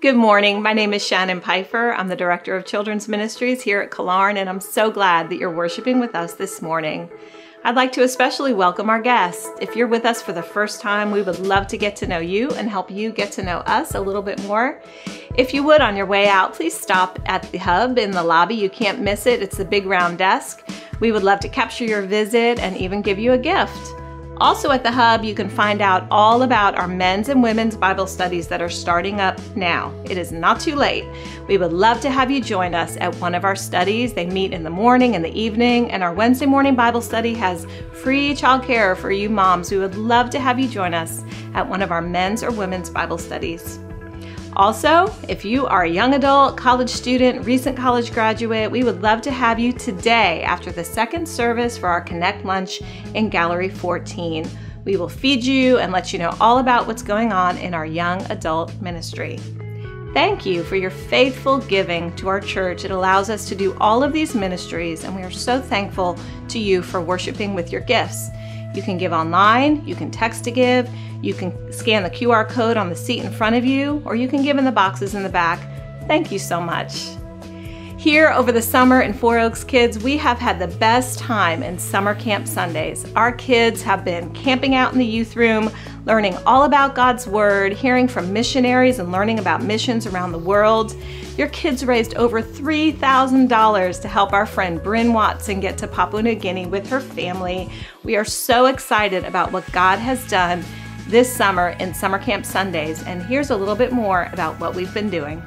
Good morning. My name is Shannon Pfeiffer. I'm the Director of Children's Ministries here at Killearn, and I'm so glad that you're worshiping with us this morning. I'd like to especially welcome our guests. If you're with us for the first time, we would love to get to know you and help you get to know us a little bit more. If you would, on your way out, please stop at the hub in the lobby. You can't miss it. It's the big round desk. We would love to capture your visit and even give you a gift. Also at the Hub, you can find out all about our men's and women's Bible studies that are starting up now. It is not too late. We would love to have you join us at one of our studies. They meet in the morning and the evening, and our Wednesday morning Bible study has free childcare for you moms. We would love to have you join us at one of our men's or women's Bible studies. Also, if you are a young adult, college student, recent college graduate, we would love to have you today after the second service for our Connect Lunch in Gallery 14. We will feed you and let you know all about what's going on in our young adult ministry. Thank you for your faithful giving to our church. It allows us to do all of these ministries, and we are so thankful to you for worshiping with your gifts. You can give online, you can text to give, you can scan the QR code on the seat in front of you, or you can give in the boxes in the back. Thank you so much. Here over the summer in Four Oaks Kids, we have had the best time in Summer Camp Sundays. Our kids have been camping out in the youth room, learning all about God's Word, hearing from missionaries, and learning about missions around the world. Your kids raised over $3,000 to help our friend Bryn Watson get to Papua New Guinea with her family. We are so excited about what God has done this summer in Summer Camp Sundays, and here's a little bit more about what we've been doing.